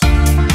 Peace.